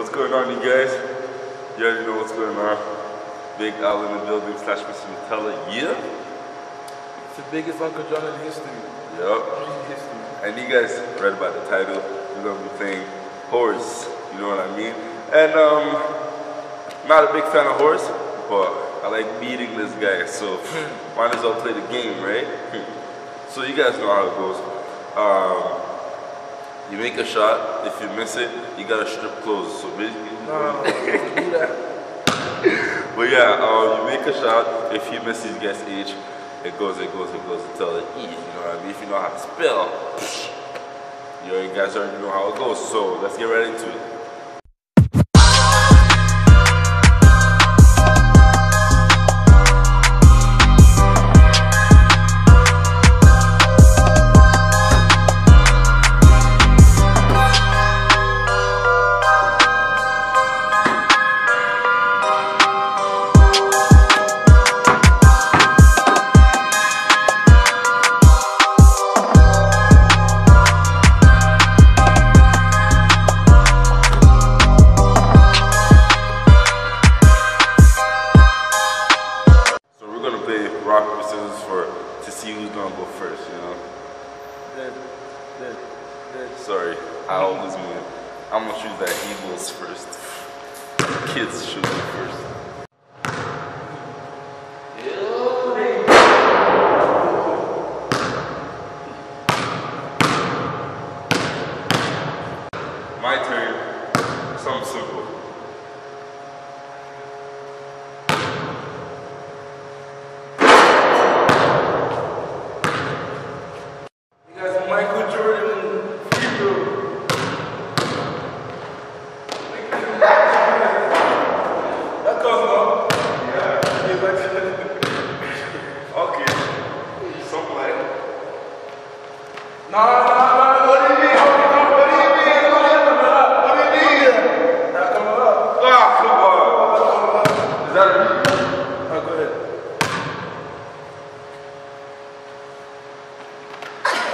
What's going on, you guys? You already know what's going on. Big Al in the building, slash Mr. Nutella. Yeah? It's the biggest Uncle John in history. Yup. History. And you guys read about the title. We're gonna be playing horse. You know what I mean? And um, not a big fan of horse, but I like beating this guy, so might as well play the game, right? so you guys know how it goes. Um, you make a shot. If you miss it, you gotta strip clothes. So basically, No, don't do that. but yeah, um, you make a shot. If you miss, you guess each. It goes, it goes, it goes until it E. You know what I mean? If you know how to spell, you guys already know how it goes. So let's get right into it. I'm gonna choose that Eagles first. Kids should go first. My turn. Something simple. You guys are Michael Jordan free throw. That comes up. Yeah. Okay. Something like. Nah, nah, nah. What do you mean? What do you mean? What do you mean? What do you mean? That coming up. Ah, come on. Is that a Alright, go ahead. you know, because you did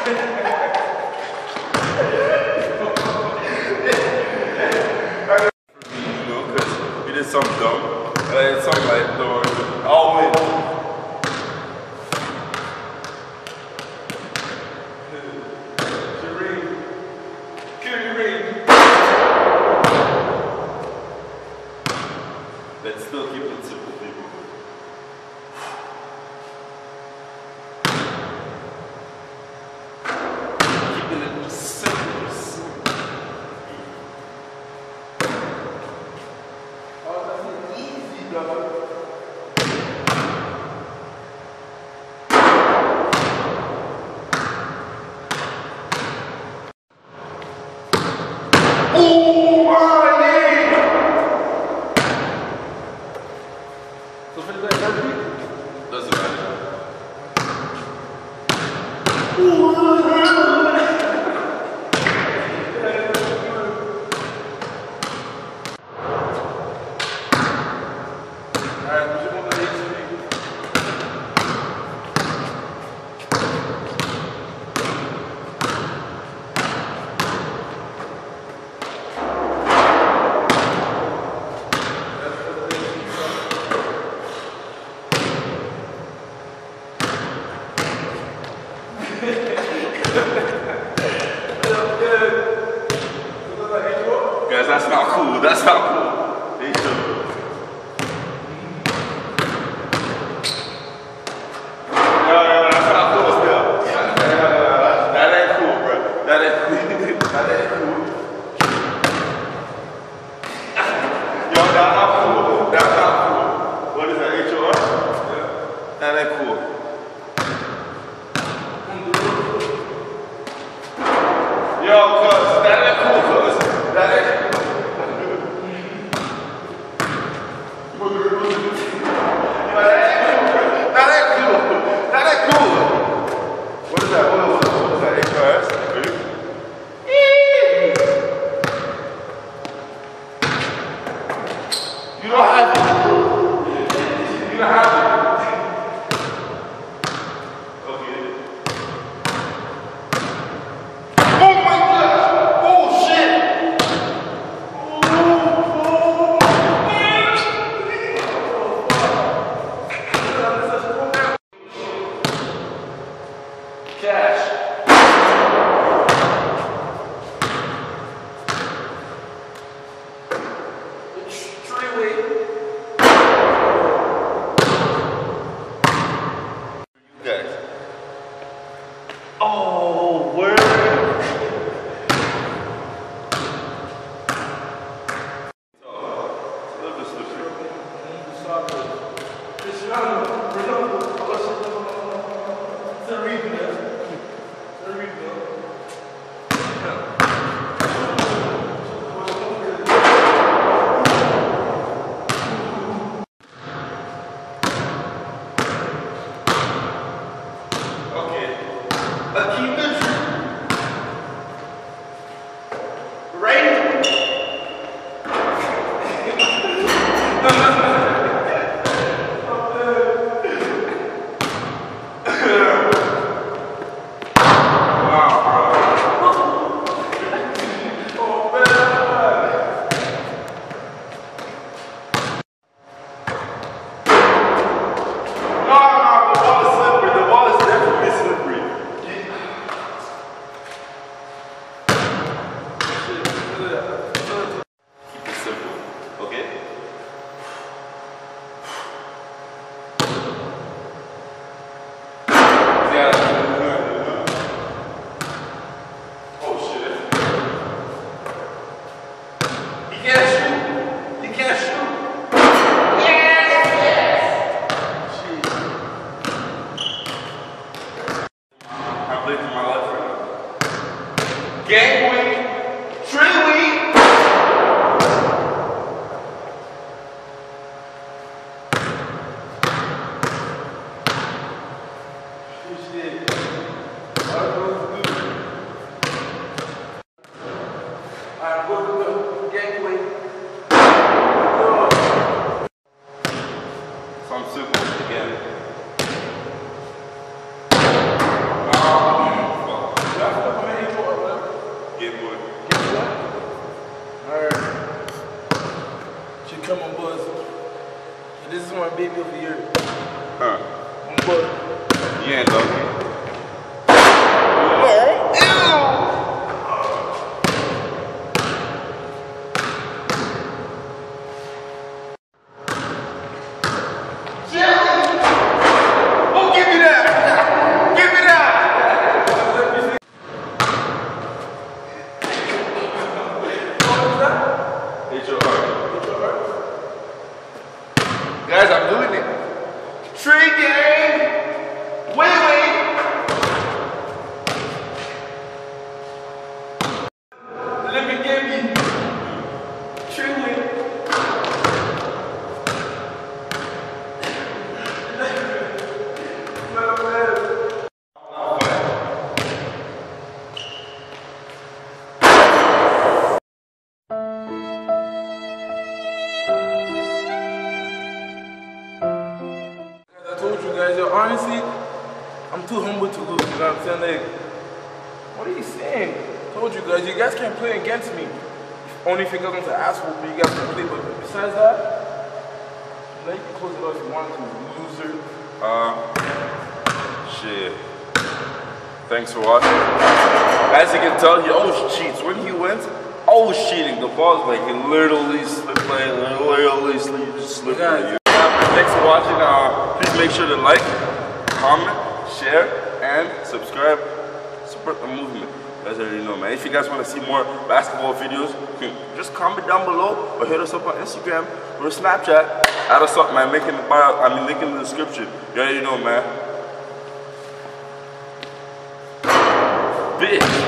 Let's still keep it simple, people. Keeping it simple. Oh, that's easy, brother. So finish that first beat. Doesn't matter. Alright, what you want to do to me? Guys, that's not cool. That's not cool. They should. No, no, no, that's not cool still. Yeah, yeah, yeah, yeah. That ain't cool, bro. That ain't, that ain't cool. Yo, that's not cool. That's not cool. What is that, HOR? Yeah. That ain't cool. Yo, cuz, that ain't cool, cuz. That ain't That ain't cool. That ain't cool. What is that? What is, what is that? HRS? You don't have it. Right? Come on buzz. This is my baby of the year. Huh. On buzz. You ain't. Oh, give me that! Give me that! Hit your heart. Guys, I'm doing it. Tree gang! I'm saying? Like, what are you saying? told you guys, you guys can't play against me. Only if you guys want to ask for you guys can play. But besides that, now you can close it off if you want to, loser. Uh, shit. Thanks for watching. As you can tell, he always cheats. When he wins, always cheating. The ball's like he literally slipped like literally slipped. Guys. Thanks for watching. Uh, please make sure to like, comment, share, subscribe. Support the movement. You already know, man. If you guys want to see more basketball videos, hmm, just comment down below or hit us up on Instagram or Snapchat. Add us up, man. Link in the bio. I mean, link in the description. You already know, man. Bitch.